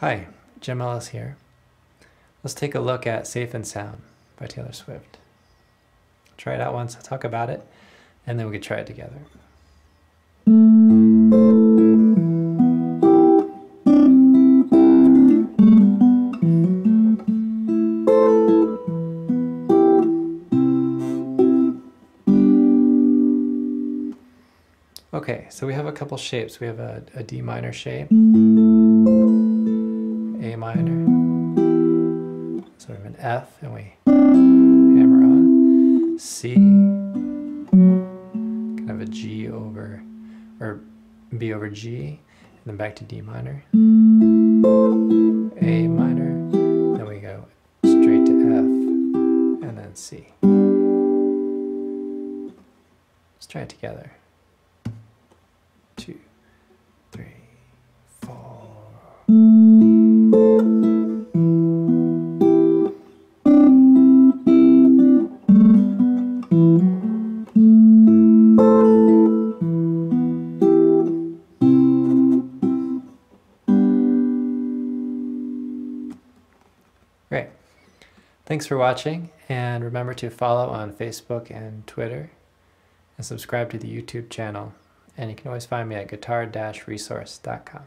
Hi, Jim Ellis here. Let's take a look at Safe and Sound by Taylor Swift. Try it out once, I'll talk about it, and then we can try it together. Okay, so we have a couple shapes. We have a, a D minor shape, A minor, sort of an F, and we hammer on. C, kind of a G over, or B over G, and then back to D minor, A minor, then we go straight to F, and then C. Let's try it together Great. Thanks for watching, and remember to follow on Facebook and Twitter, and subscribe to the YouTube channel and you can always find me at guitar-resource.com.